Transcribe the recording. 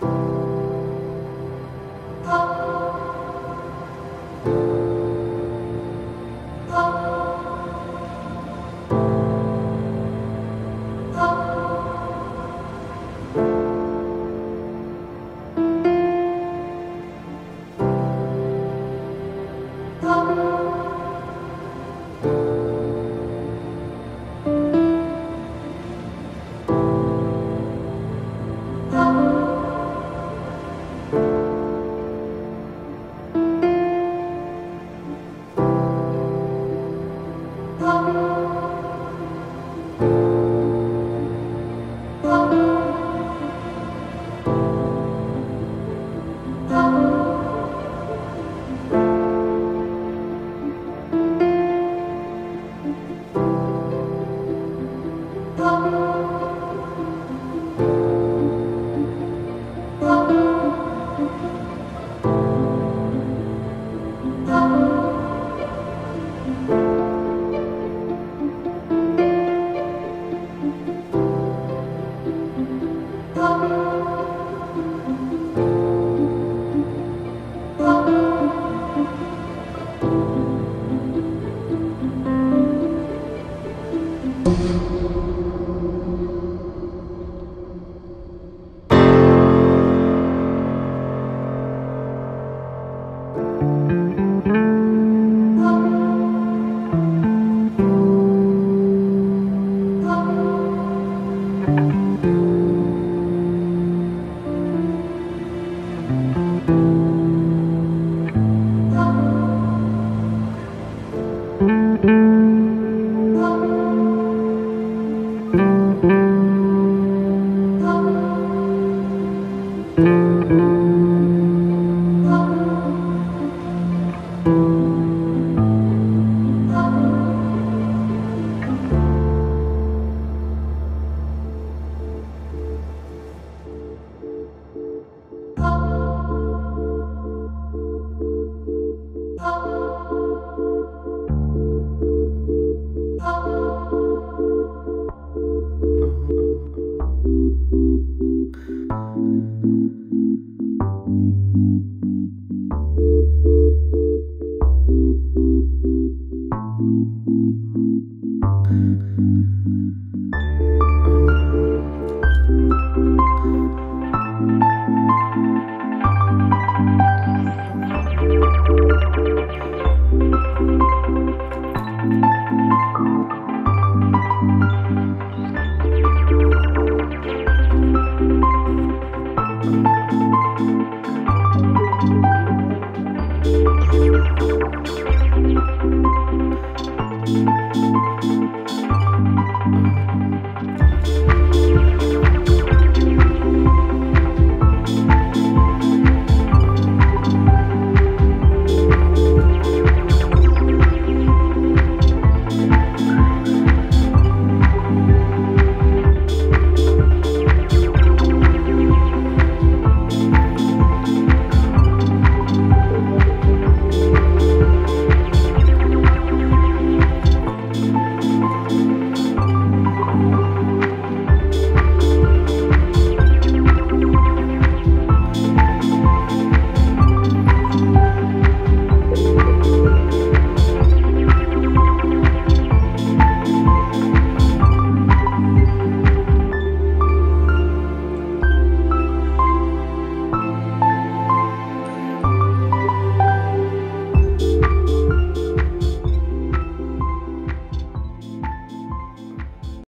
了。